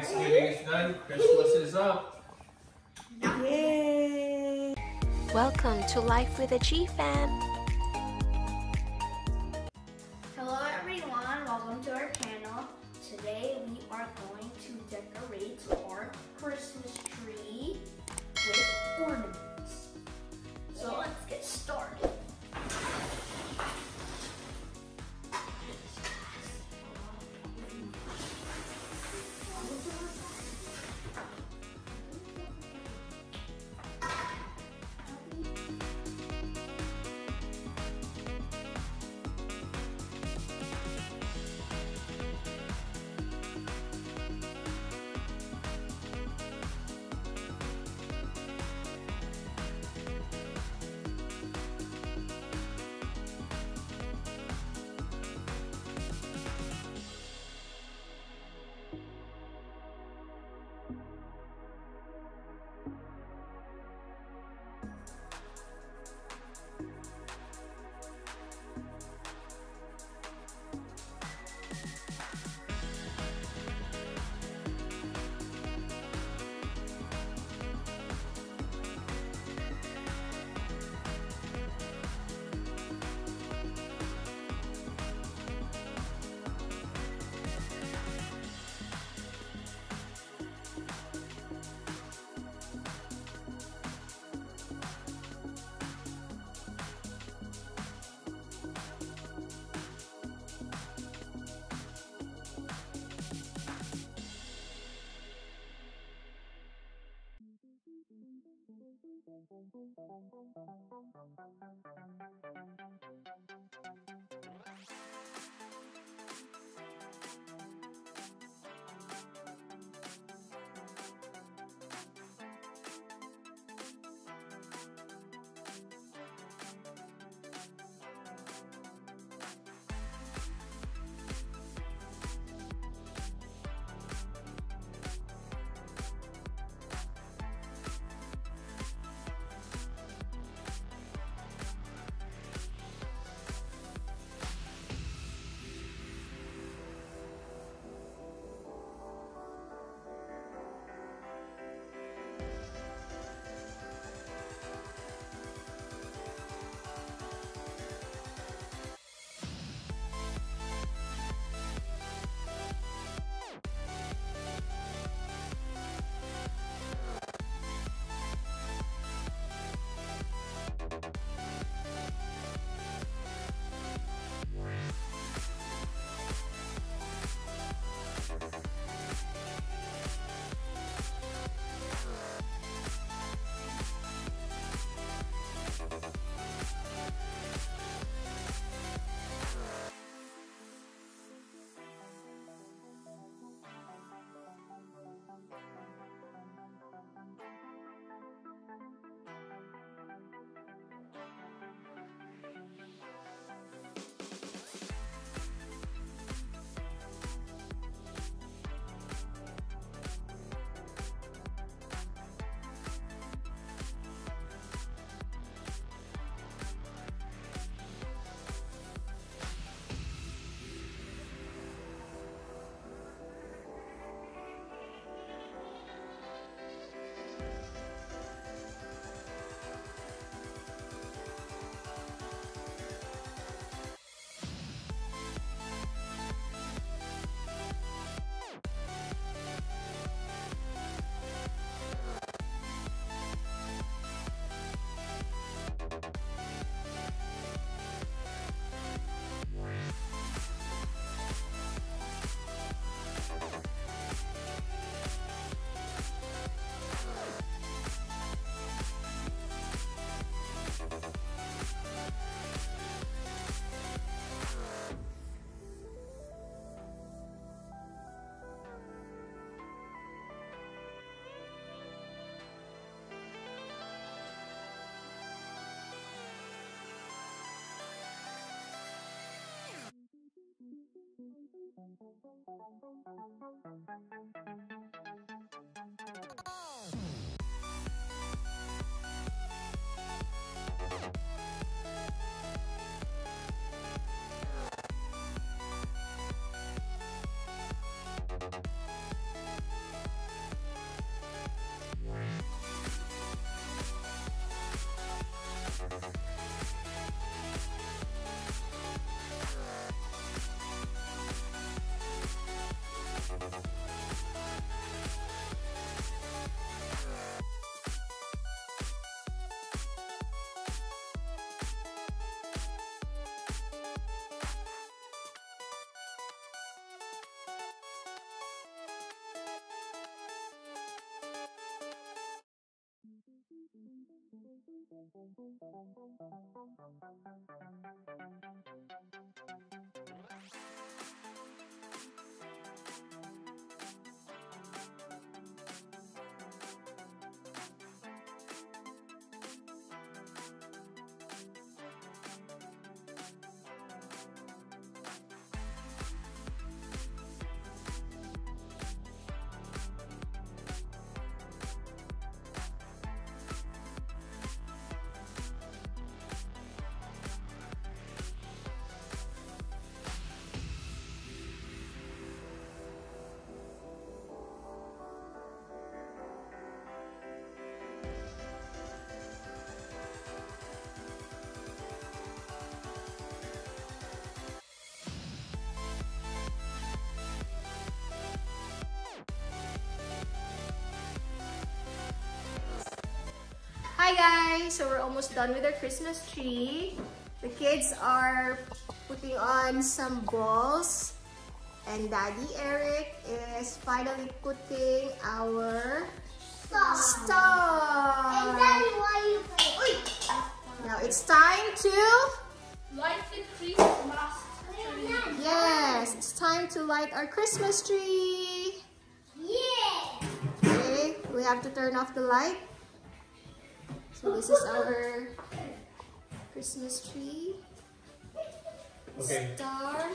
Thanksgiving is done. Christmas is up. Yay! Welcome to Life with a GeeFam. Hello everyone, welcome to our channel. Today we are going to decorate our Christmas tree Hi guys! So we're almost done with our Christmas tree. The kids are putting on some balls. And Daddy Eric is finally putting our star. And Daddy, why you play? Now it's time to, Light the Christmas tree. yes, it's time to light our Christmas tree. Yeah. Okay, we have to turn off the light. So this is our Christmas tree. Okay. Star.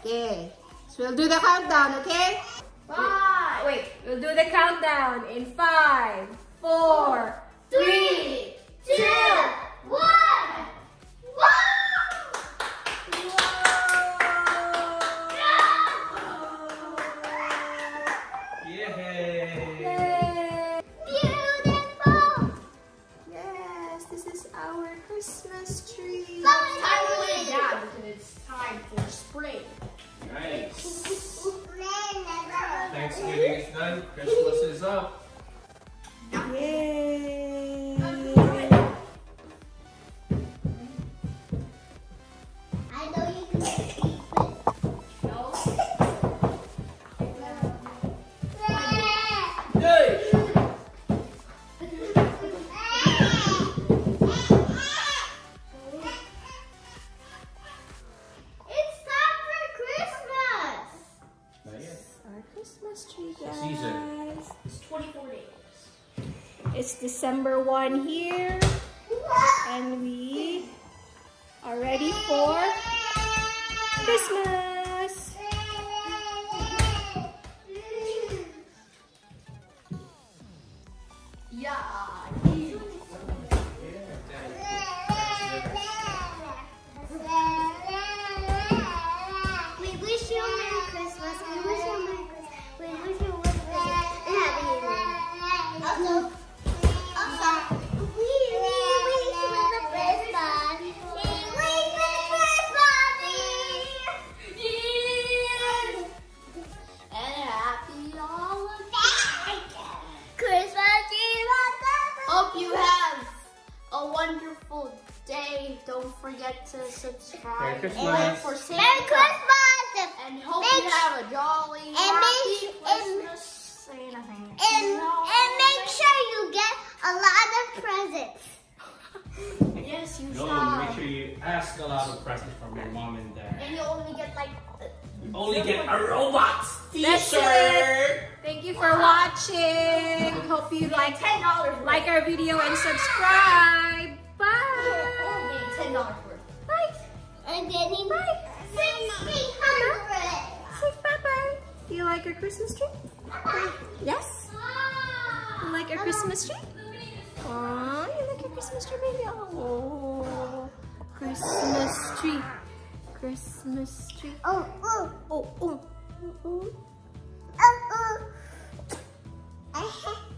Okay, so we'll do the countdown, okay? Five, Wait, we'll do the countdown in five, four, three, It's December 1 here, and we are ready for Christmas. Christmas. Merry Christmas. Merry Christmas. And hope make, you have a jolly, and happy Christmas. And, and, and make sure you get a lot of presents. yes, you should. no. Make sure you ask a lot of presents from your mom and dad. And you only get like... You only get a robot t-shirt. Thank you for wow. watching. Hope you like, $10 like our video and subscribe. Bye. $10 Getting Bye. sixteen hundred. Say bye bye. Do you like our Christmas tree? Yes. You like our Christmas tree? Aw, you like our Christmas tree, baby? Oh, Christmas tree. Christmas tree. Oh, oh, Oh, oh. oh, oh. oh, oh.